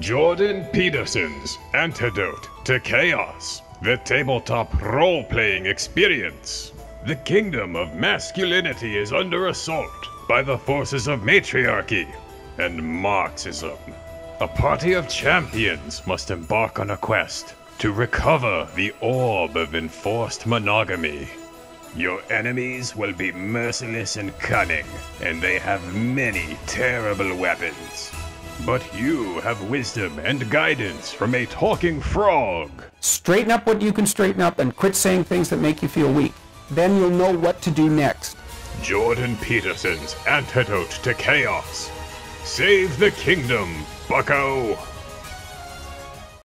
Jordan Peterson's Antidote to Chaos, the tabletop role playing experience. The kingdom of masculinity is under assault by the forces of matriarchy and Marxism. A party of champions must embark on a quest to recover the orb of enforced monogamy. Your enemies will be merciless and cunning, and they have many terrible weapons. But you have wisdom and guidance from a talking frog. Straighten up what you can straighten up and quit saying things that make you feel weak. Then you'll know what to do next. Jordan Peterson's Antidote to Chaos. Save the kingdom, bucko!